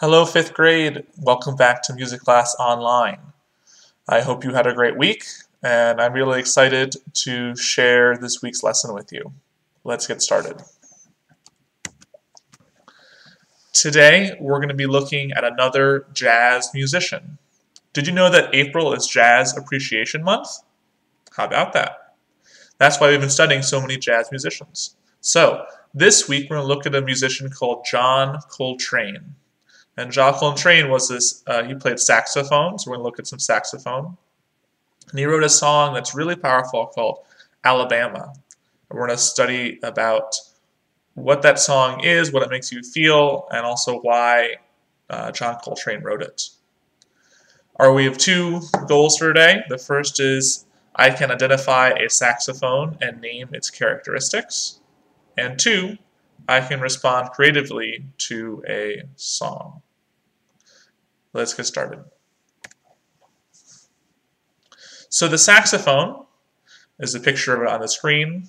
Hello, fifth grade. Welcome back to Music Class Online. I hope you had a great week, and I'm really excited to share this week's lesson with you. Let's get started. Today, we're going to be looking at another jazz musician. Did you know that April is Jazz Appreciation Month? How about that? That's why we've been studying so many jazz musicians. So, this week we're going to look at a musician called John Coltrane. And John Coltrane was this, uh, he played saxophone, so we're going to look at some saxophone. And he wrote a song that's really powerful called Alabama. And we're going to study about what that song is, what it makes you feel, and also why uh, John Coltrane wrote it. Our we have two goals for today. The first is I can identify a saxophone and name its characteristics. And two, I can respond creatively to a song. Let's get started. So the saxophone is a picture of it on the screen.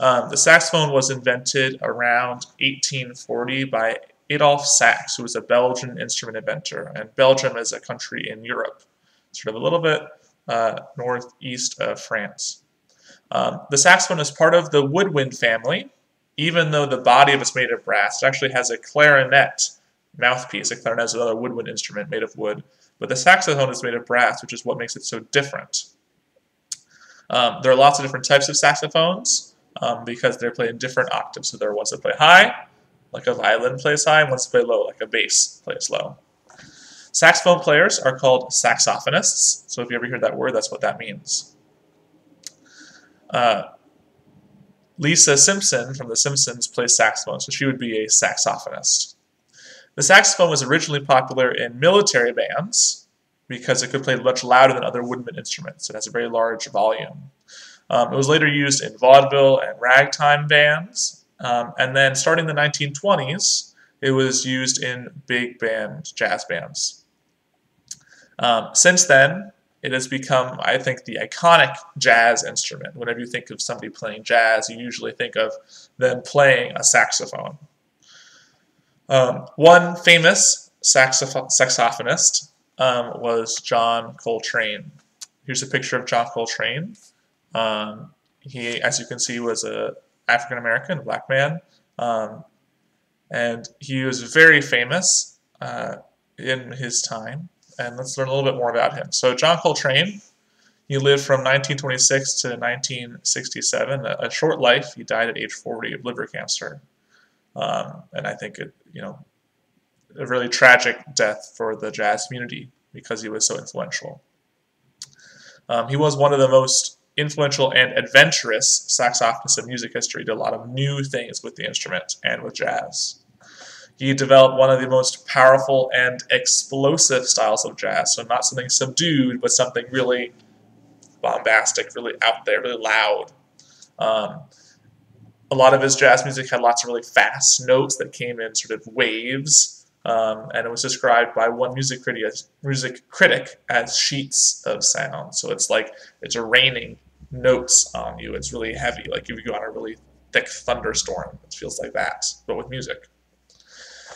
Um, the saxophone was invented around 1840 by Adolphe Sax, who was a Belgian instrument inventor. And Belgium is a country in Europe, sort of a little bit uh, northeast of France. Um, the saxophone is part of the woodwind family, even though the body of it's made of brass. It actually has a clarinet mouthpiece. A clarinet is another woodwind instrument made of wood. But the saxophone is made of brass, which is what makes it so different. Um, there are lots of different types of saxophones um, because they're played in different octaves. So there are ones that play high, like a violin plays high, and ones that play low, like a bass plays low. Saxophone players are called saxophonists. So if you ever hear that word, that's what that means. Uh, Lisa Simpson from The Simpsons plays saxophone, so she would be a saxophonist. The saxophone was originally popular in military bands because it could play much louder than other woodwind instruments. It has a very large volume. Um, it was later used in vaudeville and ragtime bands, um, and then starting in the 1920s, it was used in big band jazz bands. Um, since then, it has become, I think, the iconic jazz instrument. Whenever you think of somebody playing jazz, you usually think of them playing a saxophone. Um, one famous saxoph saxophonist um, was John Coltrane. Here's a picture of John Coltrane. Um, he, as you can see, was a African American, black man, um, and he was very famous uh, in his time. And let's learn a little bit more about him. So John Coltrane, he lived from 1926 to 1967, a, a short life. He died at age 40 of liver cancer. Um, and I think it, you know, a really tragic death for the jazz community because he was so influential. Um, he was one of the most influential and adventurous saxophonists in music history. Did a lot of new things with the instrument and with jazz. He developed one of the most powerful and explosive styles of jazz. So not something subdued, but something really bombastic, really out there, really loud. Um, a lot of his jazz music had lots of really fast notes that came in sort of waves, um, and it was described by one music critic, as, music critic as sheets of sound. So it's like it's raining notes on you. It's really heavy, like if you go on a really thick thunderstorm. It feels like that, but with music.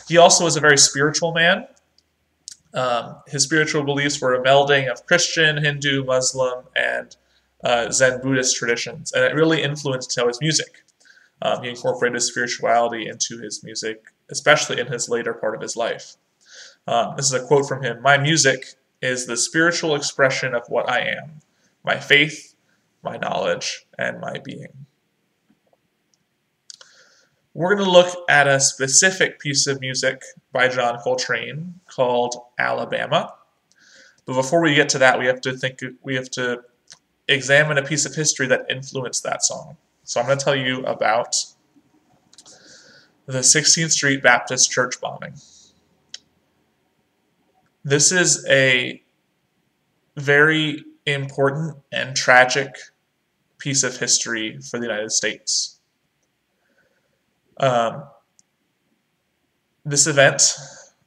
He also was a very spiritual man. Um, his spiritual beliefs were a melding of Christian, Hindu, Muslim, and uh, Zen Buddhist traditions, and it really influenced his music. Um, he incorporated spirituality into his music, especially in his later part of his life. Um, this is a quote from him My music is the spiritual expression of what I am my faith, my knowledge, and my being. We're going to look at a specific piece of music by John Coltrane called Alabama. But before we get to that, we have to think we have to examine a piece of history that influenced that song. So I'm going to tell you about the 16th Street Baptist Church bombing. This is a very important and tragic piece of history for the United States. Um, this event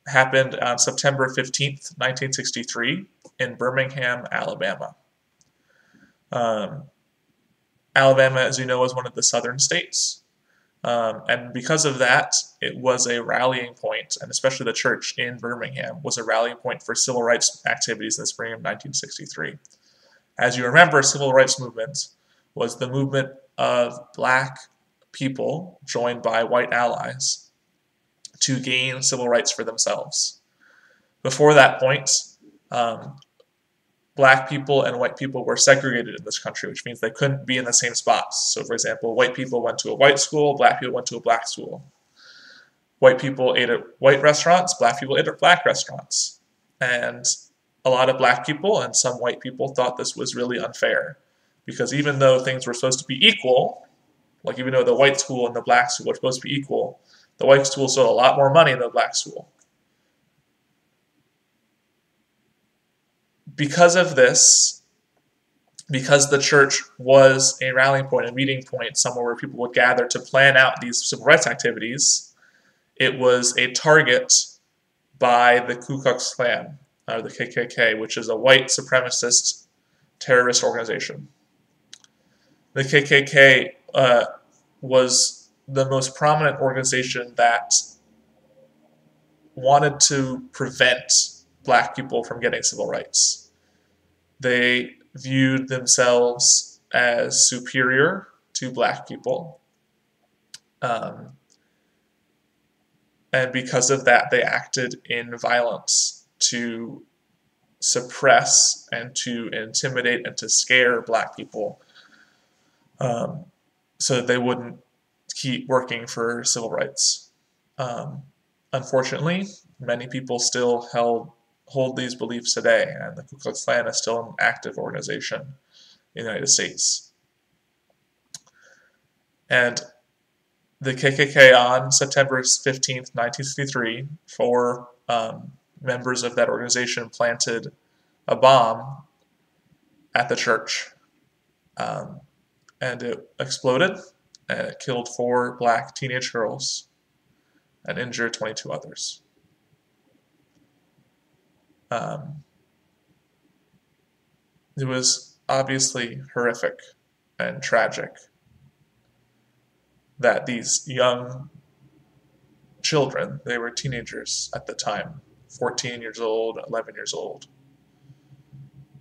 happened on September 15th, 1963, in Birmingham, Alabama. Um, Alabama, as you know, was one of the southern states. Um, and because of that, it was a rallying point, and especially the church in Birmingham was a rallying point for civil rights activities in the spring of 1963. As you remember, civil rights movement was the movement of black people joined by white allies to gain civil rights for themselves. Before that point, um, black people and white people were segregated in this country, which means they couldn't be in the same spots. So, for example, white people went to a white school, black people went to a black school. White people ate at white restaurants, black people ate at black restaurants. And a lot of black people and some white people thought this was really unfair because even though things were supposed to be equal, like even though the white school and the black school were supposed to be equal, the white school sold a lot more money than the black school. Because of this, because the church was a rallying point, a meeting point, somewhere where people would gather to plan out these civil rights activities, it was a target by the Ku Klux Klan, or the KKK, which is a white supremacist terrorist organization. The KKK uh, was the most prominent organization that wanted to prevent black people from getting civil rights they viewed themselves as superior to black people. Um, and because of that, they acted in violence to suppress and to intimidate and to scare black people um, so that they wouldn't keep working for civil rights. Um, unfortunately, many people still held hold these beliefs today, and the Ku Klux Klan is still an active organization in the United States. And the KKK on September 15th, 1963, four um, members of that organization planted a bomb at the church. Um, and it exploded, and it killed four black teenage girls and injured 22 others. Um, it was obviously horrific and tragic that these young children, they were teenagers at the time, 14 years old, 11 years old.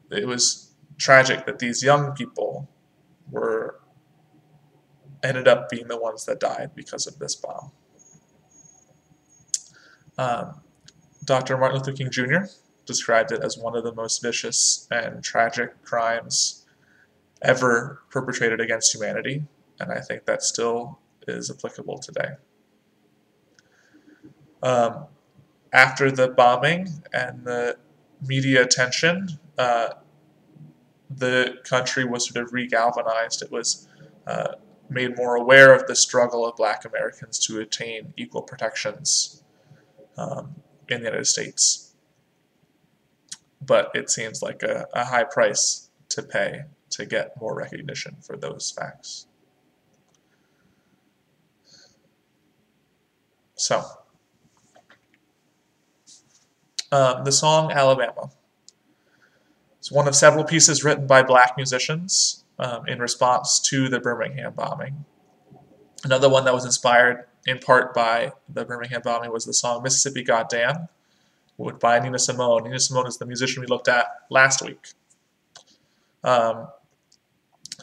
It was tragic that these young people were ended up being the ones that died because of this bomb. Um, Dr. Martin Luther King Jr described it as one of the most vicious and tragic crimes ever perpetrated against humanity, and I think that still is applicable today. Um, after the bombing and the media attention, uh, the country was sort of regalvanized. It was uh, made more aware of the struggle of black Americans to attain equal protections um, in the United States but it seems like a, a high price to pay to get more recognition for those facts. So, um, the song Alabama is one of several pieces written by black musicians um, in response to the Birmingham bombing. Another one that was inspired in part by the Birmingham bombing was the song Mississippi Goddam, by Nina Simone. Nina Simone is the musician we looked at last week. Um,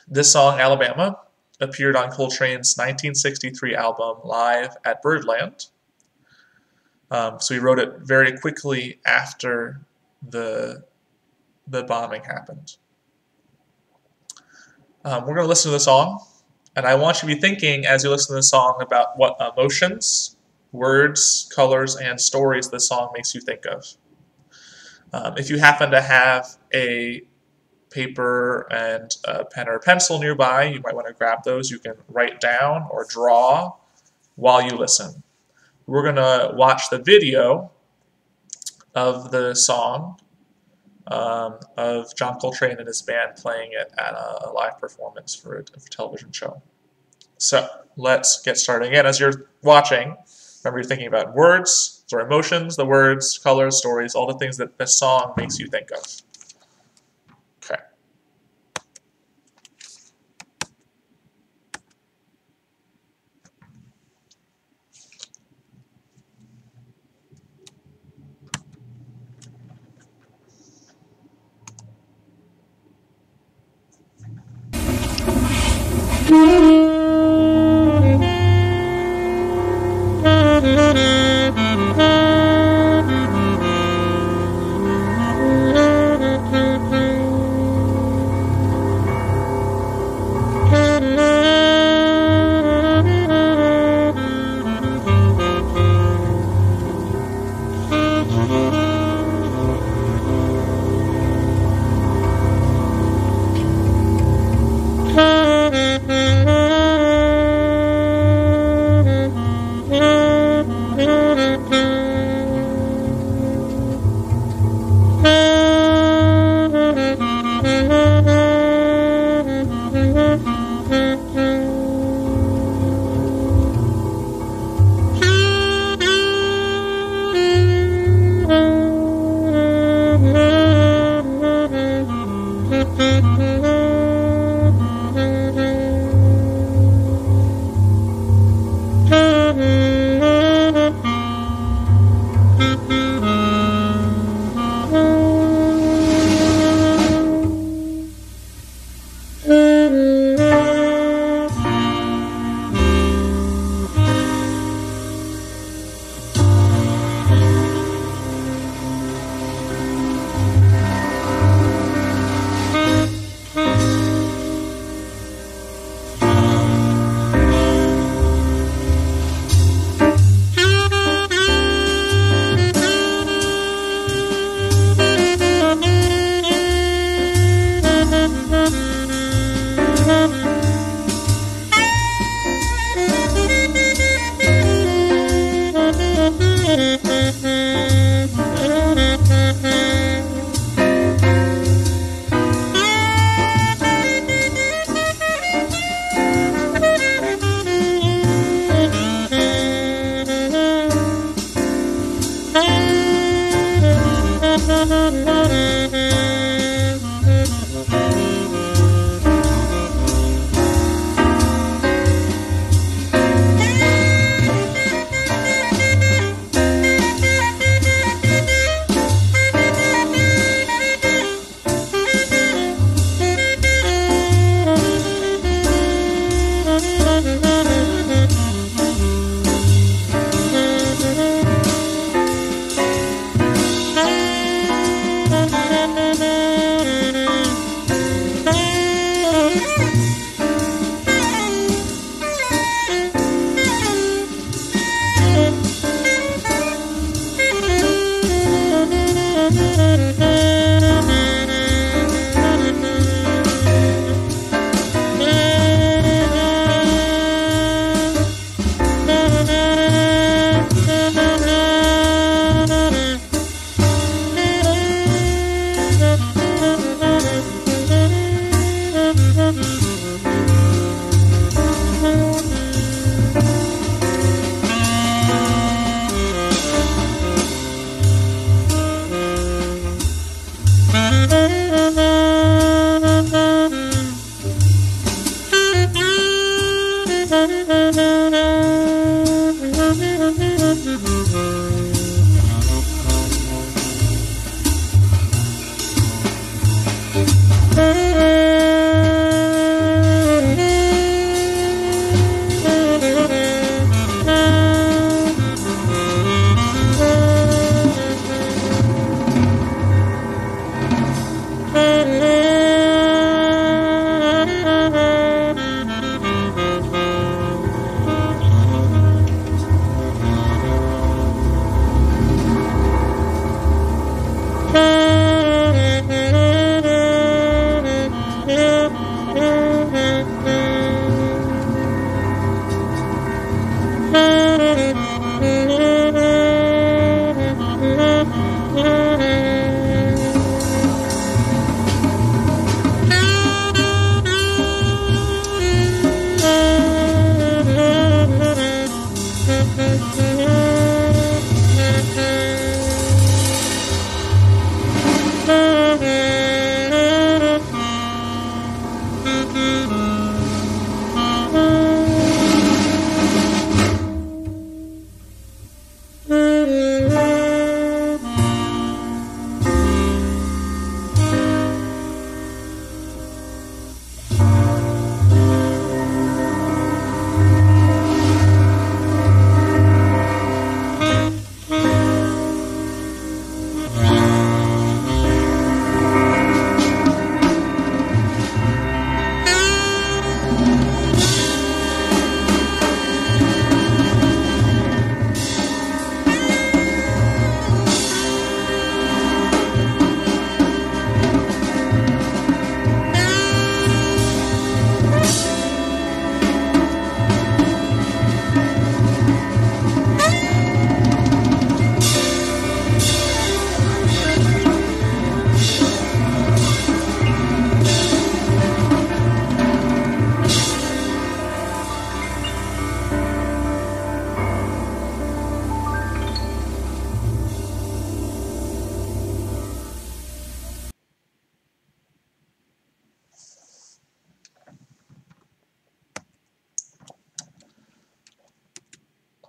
this song, Alabama, appeared on Coltrane's 1963 album Live at Birdland. Um, so he wrote it very quickly after the, the bombing happened. Um, we're going to listen to the song, and I want you to be thinking as you listen to the song about what emotions words, colors, and stories the song makes you think of. Um, if you happen to have a paper and a pen or a pencil nearby, you might want to grab those. You can write down or draw while you listen. We're going to watch the video of the song um, of John Coltrane and his band playing it at a, live performance for a, a television show. So let's get started. Again, as you're watching, Remember, you're thinking about words, or emotions, the words, colors, stories, all the things that the song makes you think of. Okay. Mm -hmm. Mm-hmm.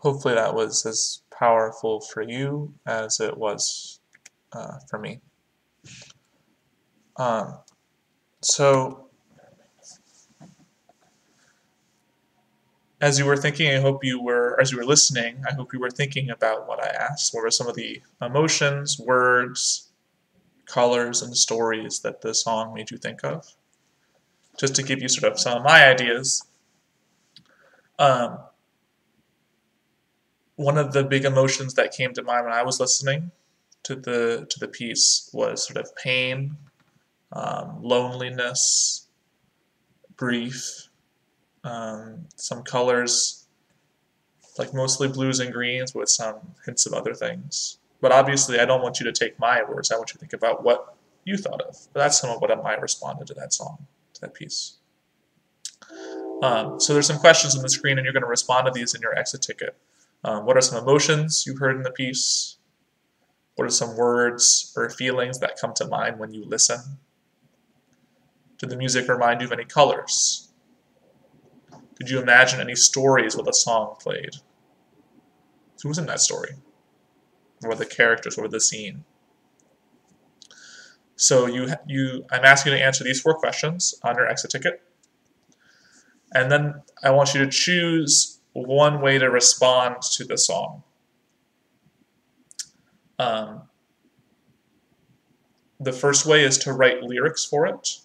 Hopefully that was as powerful for you as it was uh, for me. Um, so, as you were thinking, I hope you were, as you were listening, I hope you were thinking about what I asked. What were some of the emotions, words, colors, and stories that the song made you think of? Just to give you sort of some of my ideas. Um, one of the big emotions that came to mind when I was listening to the to the piece was sort of pain, um, loneliness, grief, um, some colors, like mostly blues and greens with some hints of other things. But obviously, I don't want you to take my words. I want you to think about what you thought of. But that's some of what I responded to that song, to that piece. Um, so there's some questions on the screen, and you're going to respond to these in your exit ticket. Um, what are some emotions you heard in the piece? What are some words or feelings that come to mind when you listen? Did the music remind you of any colors? Could you imagine any stories with a song played? Who was in that story? What were the characters? What were the scene? So you, you, I'm asking you to answer these four questions on your exit ticket. And then I want you to choose one way to respond to the song. Um, the first way is to write lyrics for it.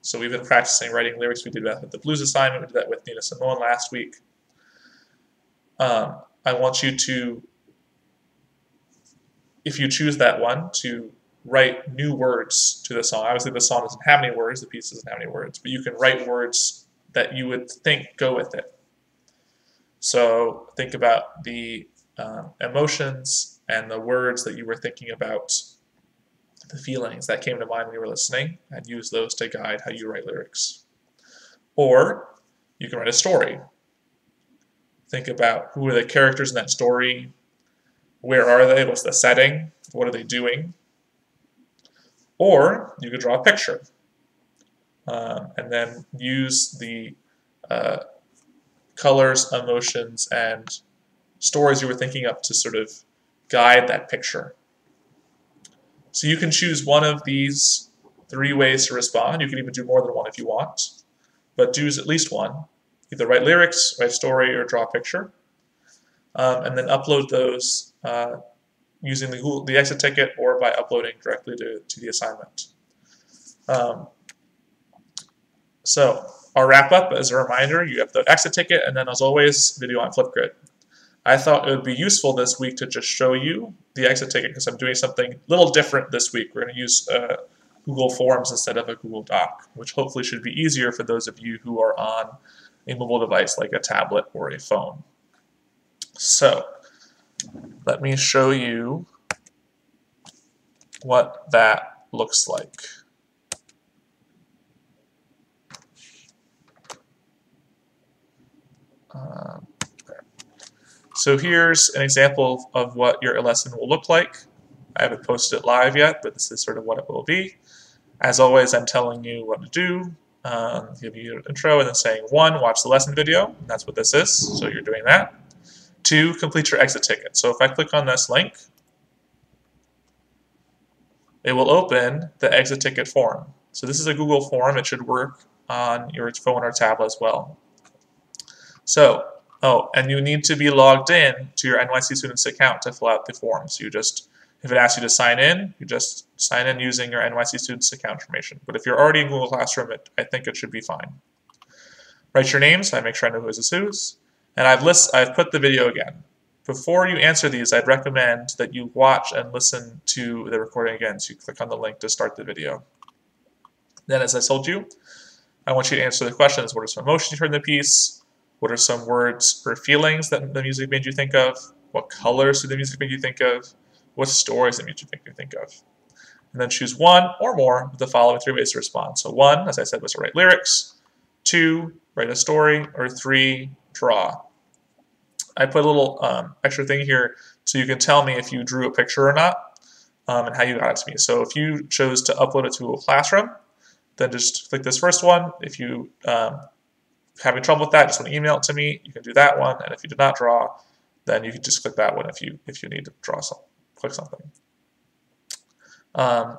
So we've been practicing writing lyrics. We did that with the blues assignment. We did that with Nina Simone last week. Um, I want you to, if you choose that one, to write new words to the song. Obviously, the song doesn't have any words, the piece doesn't have any words, but you can write words that you would think go with it. So think about the um, emotions and the words that you were thinking about, the feelings that came to mind when you were listening, and use those to guide how you write lyrics. Or you can write a story. Think about who are the characters in that story, where are they, what's the setting, what are they doing. Or you could draw a picture um, and then use the uh, colors, emotions, and stories you were thinking up to sort of guide that picture. So you can choose one of these three ways to respond. You can even do more than one if you want, but do at least one. Either write lyrics, write a story, or draw a picture. Um, and then upload those uh, using the, Google, the exit ticket or by uploading directly to, to the assignment. Um, so I'll wrap up as a reminder. You have the exit ticket, and then as always, video on Flipgrid. I thought it would be useful this week to just show you the exit ticket because I'm doing something a little different this week. We're going to use uh, Google Forms instead of a Google Doc, which hopefully should be easier for those of you who are on a mobile device like a tablet or a phone. So let me show you what that looks like. Um, so here's an example of what your lesson will look like. I haven't posted it live yet, but this is sort of what it will be. As always, I'm telling you what to do, um, give you an intro, and then saying, one, watch the lesson video. That's what this is, so you're doing that. Two, complete your exit ticket. So if I click on this link, it will open the exit ticket form. So this is a Google form. It should work on your phone or tablet as well. So, oh, and you need to be logged in to your NYC Students account to fill out the form. So you just, if it asks you to sign in, you just sign in using your NYC Students account information. But if you're already in Google Classroom, it, I think it should be fine. Write your names, so I make sure I know who is whose. And I've, list, I've put the video again. Before you answer these, I'd recommend that you watch and listen to the recording again. So you click on the link to start the video. Then, as I told you, I want you to answer the questions. What are some emotions you heard in the piece? What are some words or feelings that the music made you think of? What colors did the music make you think of? What stories did the music make you think of? And then choose one or more of the following three ways to respond. So one, as I said, was to write lyrics. Two, write a story. Or three, draw. I put a little um, extra thing here so you can tell me if you drew a picture or not um, and how you got it to me. So if you chose to upload it to Google Classroom, then just click this first one. If you um, having trouble with that, just want to email it to me, you can do that one. And if you did not draw, then you can just click that one if you if you need to draw some, click something. Um,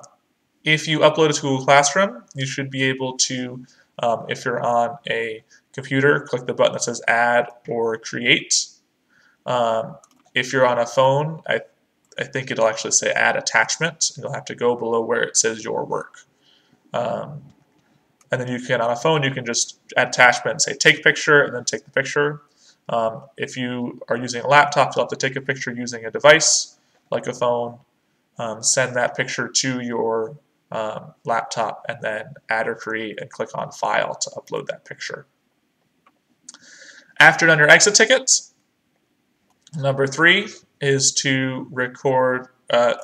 if you upload it to Google Classroom, you should be able to, um, if you're on a computer, click the button that says Add or Create. Um, if you're on a phone, I, I think it'll actually say Add Attachment, and you'll have to go below where it says Your Work. Um, and then you can, on a phone, you can just attachment and say Take Picture, and then take the picture. Um, if you are using a laptop, you'll have to take a picture using a device like a phone, um, send that picture to your um, laptop, and then add or create and click on File to upload that picture. After done your exit tickets, number three is to record. Uh,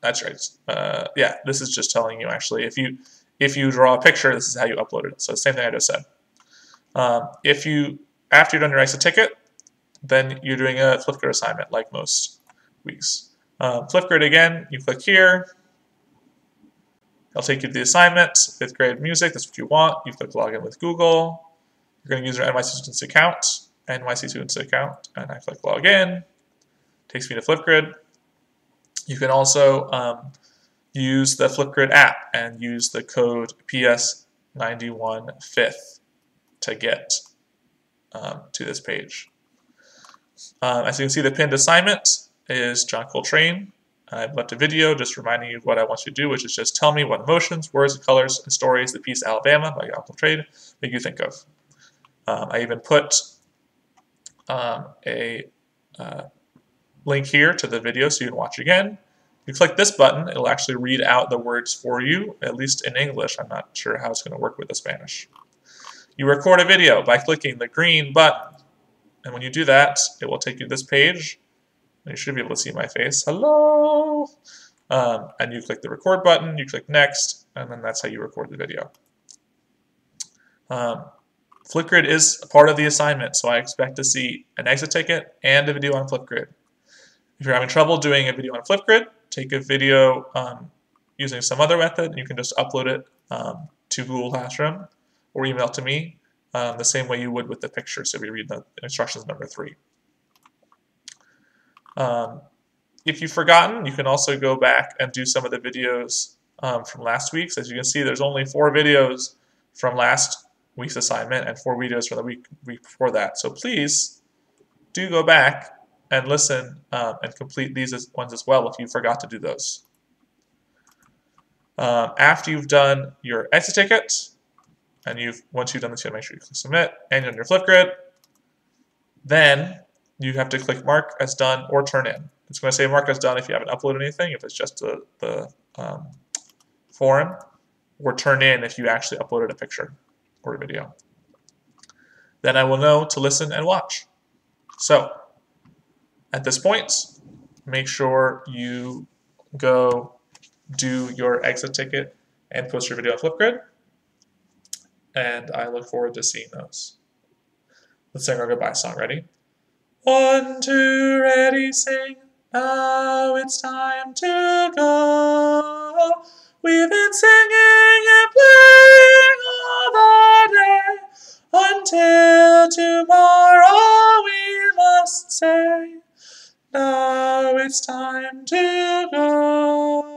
that's right. Uh, yeah, this is just telling you actually if you if you draw a picture, this is how you upload it. So same thing I just said. Um, if you after you've done your exit ticket, then you're doing a Flipgrid assignment like most weeks. Um, Flipgrid again, you click here. I'll take you to the assignment, fifth grade music, that's what you want. You click login with Google. You're going to use your NYC Students account, NYC Students account, and I click login. Takes me to Flipgrid. You can also um, use the Flipgrid app and use the code PS91FIFTH to get um, to this page. Um, as you can see, the pinned assignment is John Coltrane. I've left a video just reminding you of what I want you to do, which is just tell me what emotions, words, colors, and stories the piece Alabama by John Coltrane make you think of. Um, I even put um, a uh, link here to the video so you can watch again. You click this button, it'll actually read out the words for you, at least in English. I'm not sure how it's going to work with the Spanish. You record a video by clicking the green button. And when you do that, it will take you to this page. You should be able to see my face. Hello! Um, and you click the record button, you click next, and then that's how you record the video. Um, Flipgrid is part of the assignment, so I expect to see an exit ticket and a video on Flipgrid. If you're having trouble doing a video on Flipgrid, take a video um, using some other method, you can just upload it um, to Google Classroom or email to me um, the same way you would with the picture. So you read the instructions number three. Um, if you've forgotten, you can also go back and do some of the videos um, from last week's. As you can see, there's only four videos from last week's assignment and four videos from the week, week before that. So please do go back and listen um, and complete these ones as well if you forgot to do those. Um, after you've done your exit ticket, and you've once you've done this, you have to make sure you click submit and on your Flipgrid. Then you have to click mark as done or turn in. It's going to say mark as done if you haven't uploaded anything, if it's just the, the um, forum, or turn in if you actually uploaded a picture or a video. Then I will know to listen and watch. So at this point, make sure you go do your exit ticket and post your video on Flipgrid and I look forward to seeing those. Let's sing our goodbye song. Ready? One, two, ready, sing. Now it's time to go. We've been singing and playing all the day. Until tomorrow we must say, now it's time to go.